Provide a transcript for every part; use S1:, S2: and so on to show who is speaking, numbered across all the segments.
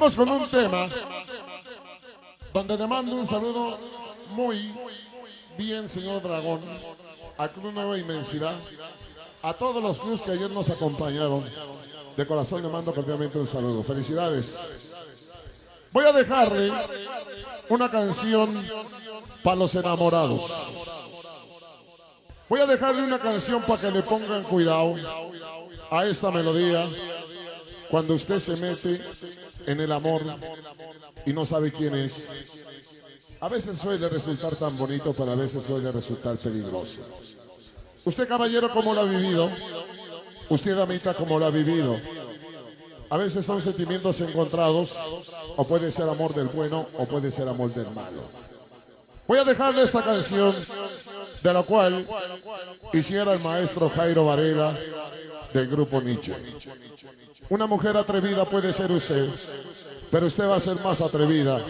S1: Vamos con un tema donde le mando un saludo muy bien, señor Dragón, a Club Nueva Inmensidad, a todos los clubs que ayer nos acompañaron. De corazón le mando cordialmente un saludo. Felicidades. Voy a dejarle una canción para los enamorados. Voy a dejarle una canción para que le pongan cuidado a esta melodía cuando usted se mete en el amor y no sabe quién es. A veces suele resultar tan bonito, pero a veces suele resultar peligroso. Usted, caballero, ¿cómo lo ha vivido? Usted, damita, ¿cómo lo ha vivido? A veces son sentimientos encontrados, o puede ser amor del bueno, o puede ser amor del malo. Voy a dejarle esta canción, de la cual hiciera el maestro Jairo Varela del grupo Nietzsche. Una mujer atrevida puede ser usted, pero usted va a ser más atrevida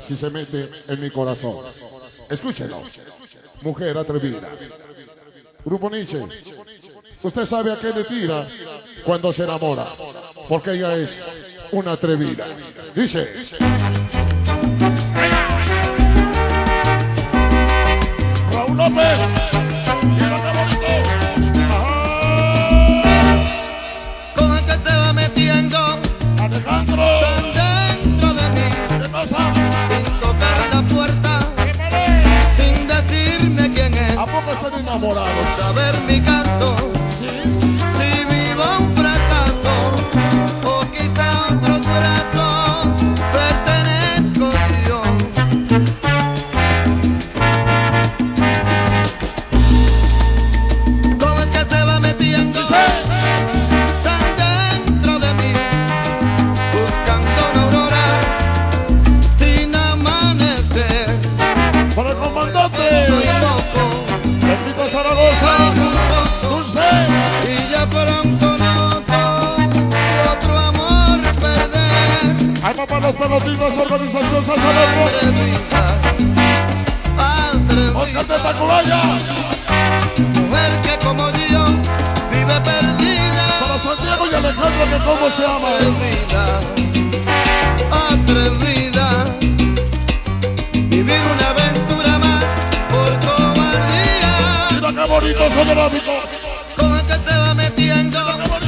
S1: si se mete en mi corazón. Escúchelo. Mujer atrevida. Grupo Nietzsche. Usted sabe a qué le tira cuando se enamora, porque ella es una atrevida. Dice. Enamorados.
S2: Saber mi
S1: pelotitos, organización Salsa Oscar de Taculaya.
S2: Mujer que como yo vive perdida.
S1: Para Santiago y Alejandro, que cómo se llama.
S2: Atrevida, atrevida. Vivir una aventura más por cobardía.
S1: Mira qué bonito, señor
S2: Como es que se va metiendo.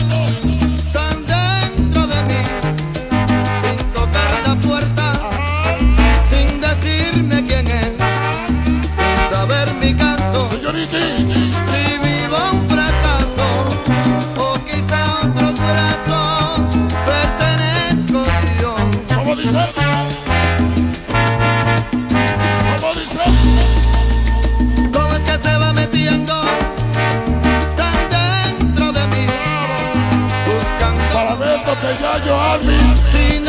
S2: que ya yo
S1: a mí. Sin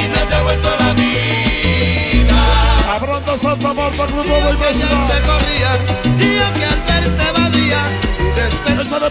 S1: y
S3: te ha vuelto la vida.
S1: Abrando Santa Marta, Cruz Nueva y
S2: y yo que al verte.
S1: Esa
S2: es la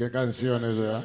S1: ¿Qué canciones, verdad?